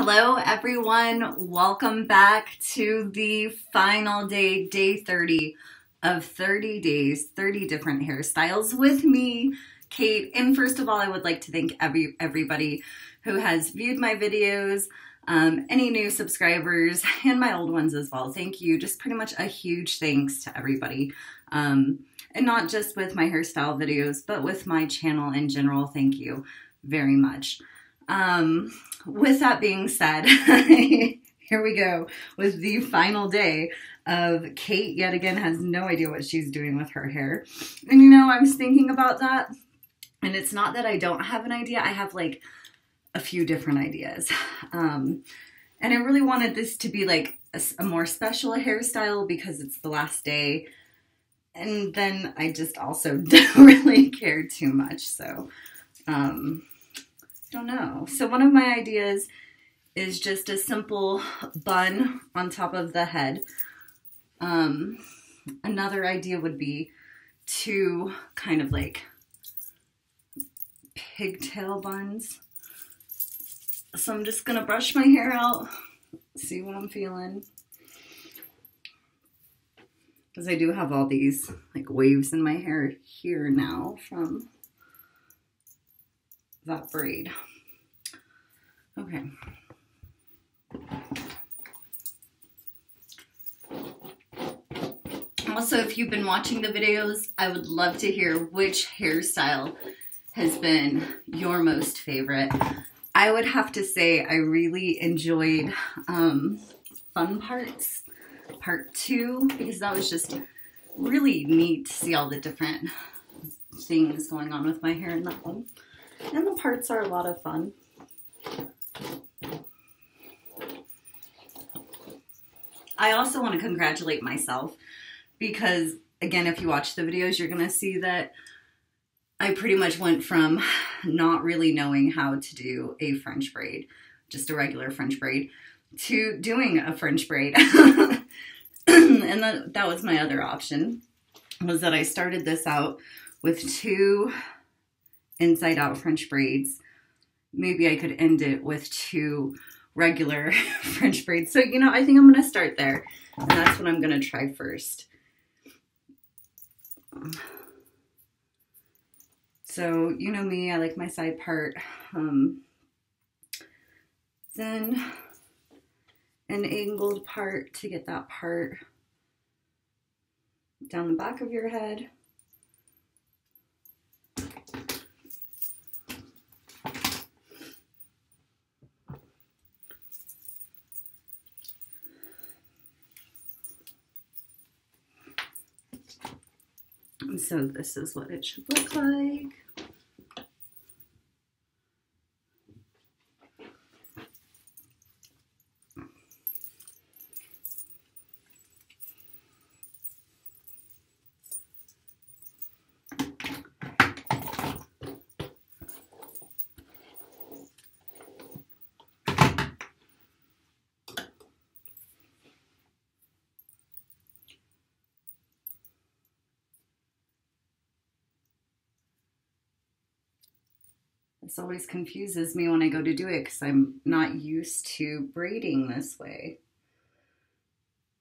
Hello, everyone. Welcome back to the final day, day 30 of 30 days, 30 different hairstyles with me, Kate. And first of all, I would like to thank every everybody who has viewed my videos, um, any new subscribers, and my old ones as well. Thank you. Just pretty much a huge thanks to everybody. Um, and not just with my hairstyle videos, but with my channel in general. Thank you very much. Um, with that being said, here we go with the final day of Kate yet again has no idea what she's doing with her hair. And you know, I was thinking about that. And it's not that I don't have an idea. I have like a few different ideas. Um, and I really wanted this to be like a, a more special hairstyle because it's the last day. And then I just also don't really care too much. So, um, don't know. So one of my ideas is just a simple bun on top of the head. Um, another idea would be two kind of like pigtail buns. So I'm just gonna brush my hair out, see what I'm feeling. Because I do have all these like waves in my hair here now from that braid. Okay. Also, if you've been watching the videos, I would love to hear which hairstyle has been your most favorite. I would have to say I really enjoyed um, Fun Parts Part 2 because that was just really neat to see all the different things going on with my hair in that one. And the parts are a lot of fun. I also want to congratulate myself because, again, if you watch the videos, you're going to see that I pretty much went from not really knowing how to do a French braid, just a regular French braid, to doing a French braid. and that, that was my other option, was that I started this out with two inside out French braids. Maybe I could end it with two regular French braids. So, you know, I think I'm going to start there. And that's what I'm going to try first. So, you know me, I like my side part. Um, then an angled part to get that part down the back of your head. So this is what it should look like. This always confuses me when I go to do it because I'm not used to braiding this way.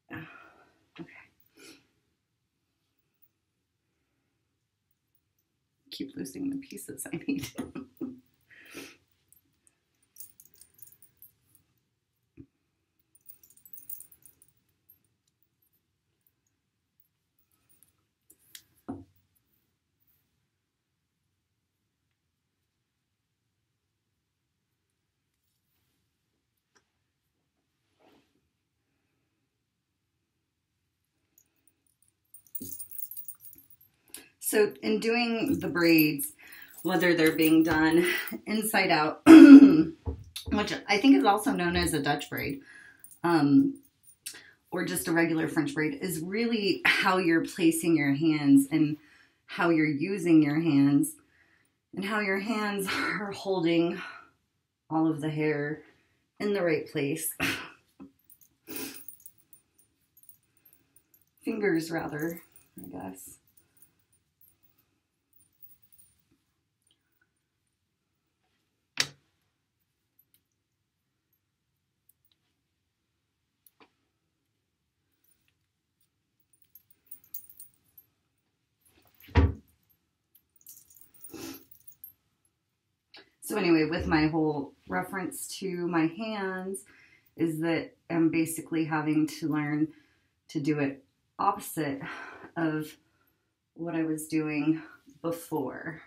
Okay. Keep losing the pieces I need. So in doing the braids, whether they're being done inside out, which I think is also known as a Dutch braid, um, or just a regular French braid, is really how you're placing your hands and how you're using your hands and how your hands are holding all of the hair in the right place. Fingers, rather, I guess. So anyway, with my whole reference to my hands is that I'm basically having to learn to do it opposite of what I was doing before.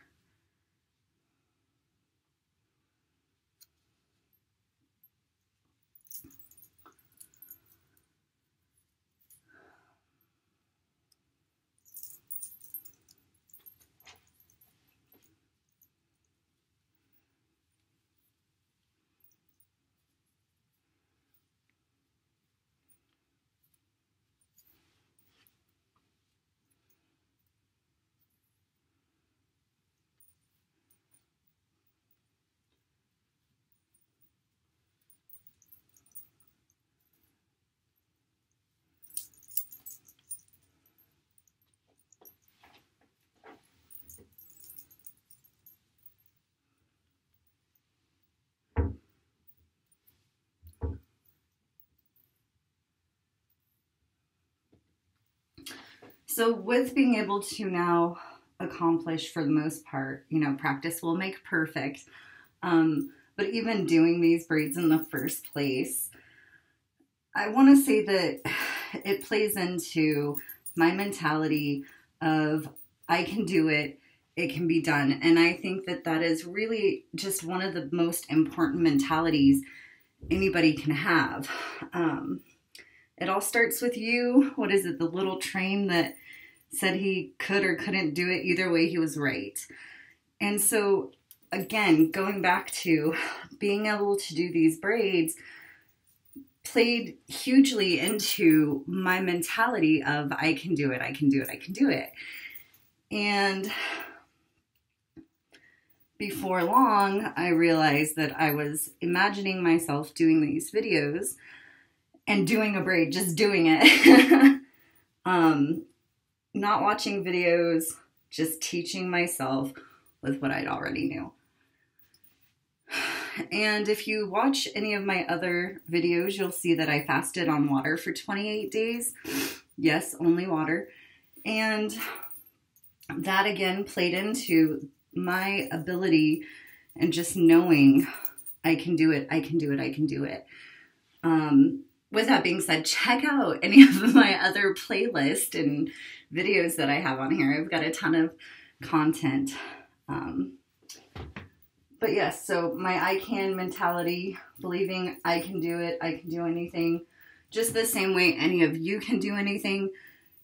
So, with being able to now accomplish for the most part, you know, practice will make perfect. Um, but even doing these braids in the first place, I want to say that it plays into my mentality of I can do it, it can be done. And I think that that is really just one of the most important mentalities anybody can have. Um, it all starts with you. What is it? The little train that said he could or couldn't do it. Either way, he was right. And so, again, going back to being able to do these braids played hugely into my mentality of I can do it, I can do it, I can do it. And before long, I realized that I was imagining myself doing these videos and doing a braid, just doing it. um, not watching videos, just teaching myself with what I'd already knew. And if you watch any of my other videos, you'll see that I fasted on water for 28 days. Yes, only water. And that again played into my ability and just knowing I can do it, I can do it, I can do it. Um, with that being said, check out any of my other playlists and videos that I have on here. I've got a ton of content. Um, but yes, so my I can mentality, believing I can do it, I can do anything, just the same way any of you can do anything.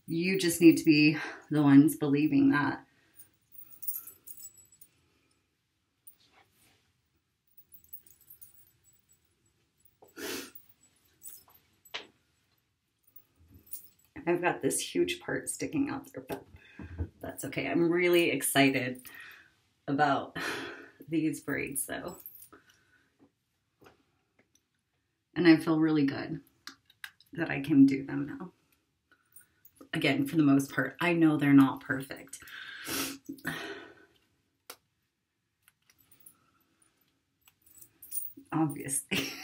You just need to be the ones believing that. I've got this huge part sticking out there, but that's okay. I'm really excited about these braids though. And I feel really good that I can do them now. Again, for the most part, I know they're not perfect. Obviously.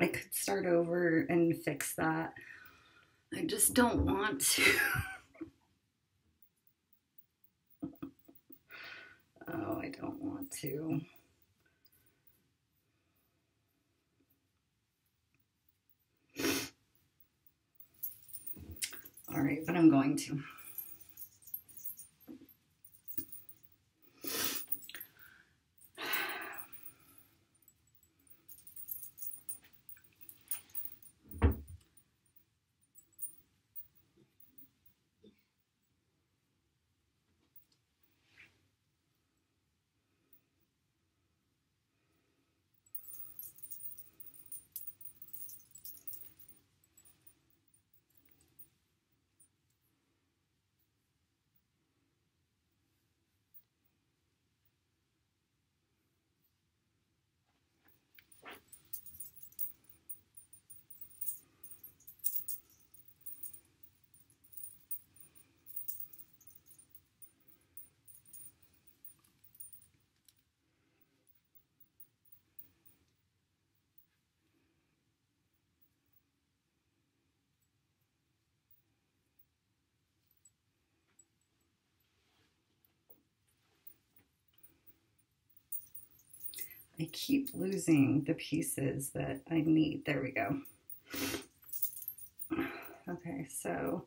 I could start over and fix that. I just don't want to. oh, I don't want to. All right, but I'm going to. I keep losing the pieces that I need. There we go. Okay, so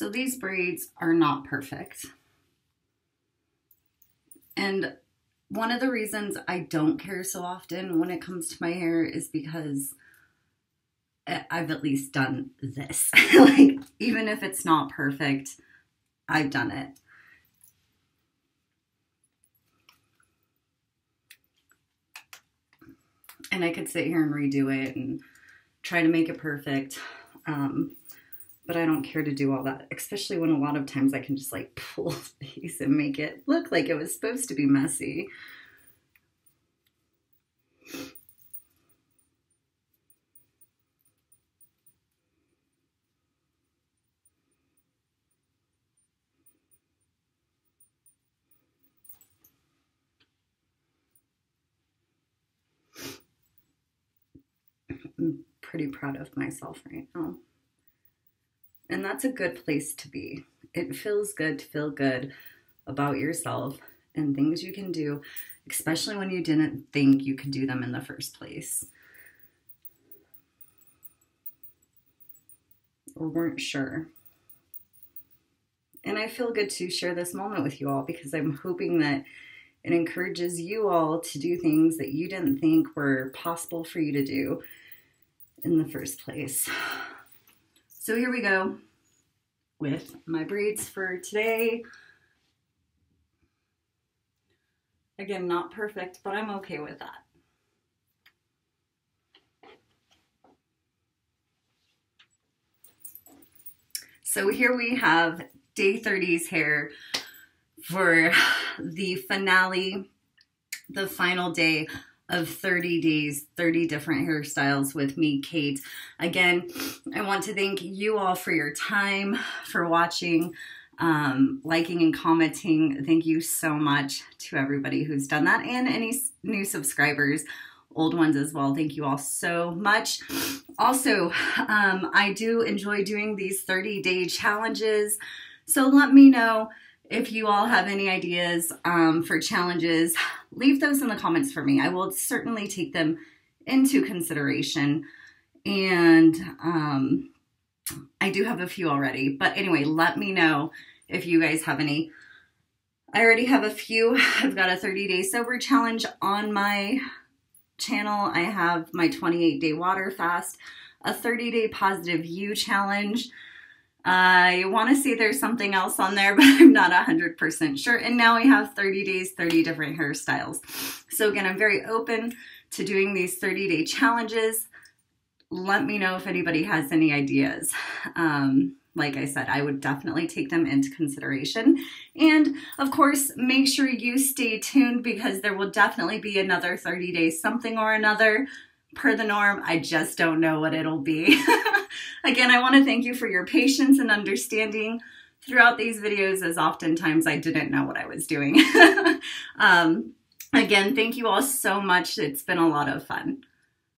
So these braids are not perfect. And one of the reasons I don't care so often when it comes to my hair is because I've at least done this. like, even if it's not perfect, I've done it. And I could sit here and redo it and try to make it perfect. Um, but I don't care to do all that, especially when a lot of times I can just like pull these and make it look like it was supposed to be messy. I'm pretty proud of myself right now. And that's a good place to be. It feels good to feel good about yourself and things you can do, especially when you didn't think you could do them in the first place. Or weren't sure. And I feel good to share this moment with you all because I'm hoping that it encourages you all to do things that you didn't think were possible for you to do in the first place. So here we go with my braids for today. Again, not perfect, but I'm okay with that. So here we have day 30's hair for the finale, the final day of 30 days, 30 different hairstyles with me, Kate. Again, I want to thank you all for your time, for watching, um, liking, and commenting. Thank you so much to everybody who's done that and any new subscribers. Old ones as well. Thank you all so much. Also, um, I do enjoy doing these 30 day challenges. So let me know if you all have any ideas um, for challenges, leave those in the comments for me. I will certainly take them into consideration. And um, I do have a few already. But anyway, let me know if you guys have any. I already have a few. I've got a 30 day sober challenge on my channel. I have my 28 day water fast, a 30 day positive you challenge, I want to say there's something else on there, but I'm not 100% sure. And now we have 30 days, 30 different hairstyles. So again, I'm very open to doing these 30 day challenges. Let me know if anybody has any ideas. Um, like I said, I would definitely take them into consideration. And of course, make sure you stay tuned because there will definitely be another 30 days something or another per the norm. I just don't know what it'll be. Again, I want to thank you for your patience and understanding throughout these videos as oftentimes I didn't know what I was doing. um, again, thank you all so much. It's been a lot of fun.